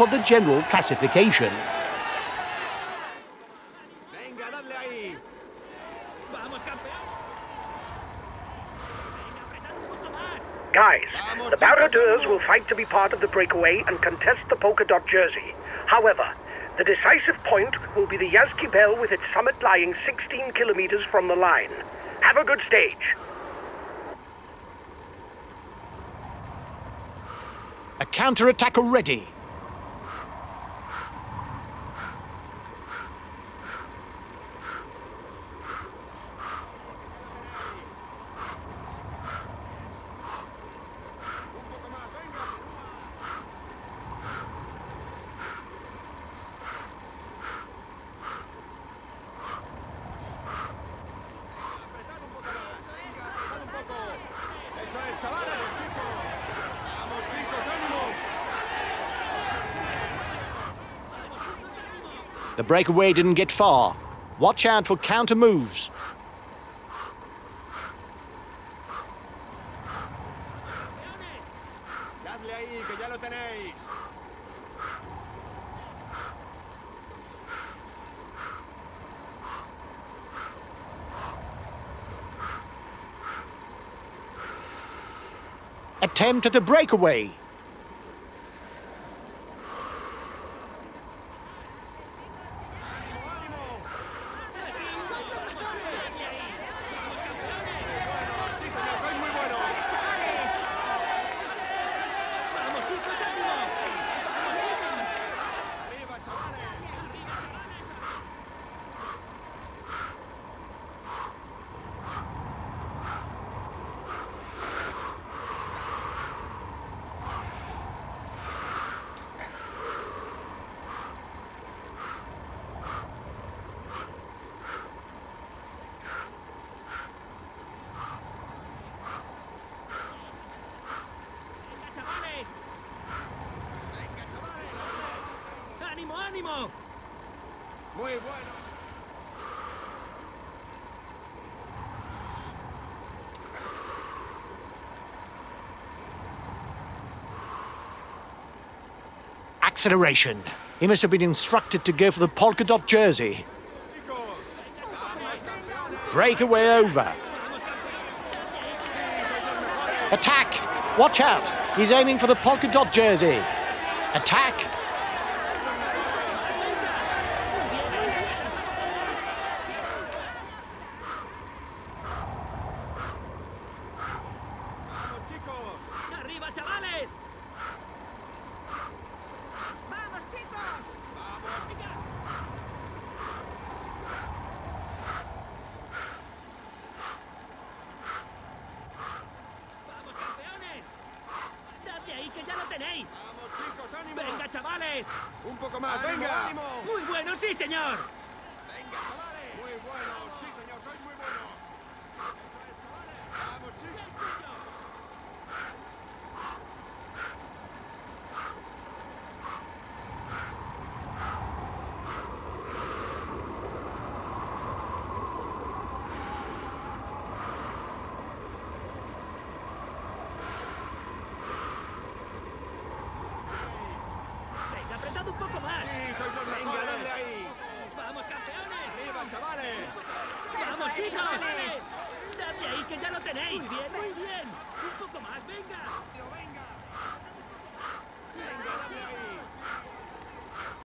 for the general classification. Guys, the Baroudeurs will fight to be part of the breakaway and contest the polka dot jersey. However, the decisive point will be the Jaizkibel with its summit lying 16 kilometers from the line. Have a good stage. A counter-attacker ready. The breakaway didn't get far. Watch out for counter moves. Attempt at a breakaway. ¡Ánimo, ánimo! Muy bueno. Acceleration. He must have been instructed to go for the polka dot jersey. Chicos. Vamos, campeones. Breakaway over. Attack! Watch out! He's aiming for the polka dot jersey. Attack! Tenéis! Vamos, chicos, ánimo. ¡Venga, chavales! Un poco más, ¡Ánimo, venga. ánimo! ¡Muy bueno, sí, señor! Venga, chavales. Muy bueno, sí, señor, sois muy buenos. Eso es, chavales. Vamos, chicos. ¡Venga, apretad un poco más! Sí, sois los Venga, mejores. dadle ahí. ¡Vamos, campeones! Arriba, chavales. ¡Vamos, chicos! ¡Dadle ahí que ya lo tenéis! ¡Muy bien, muy bien! ¡Un poco más, venga! Venga. Venga.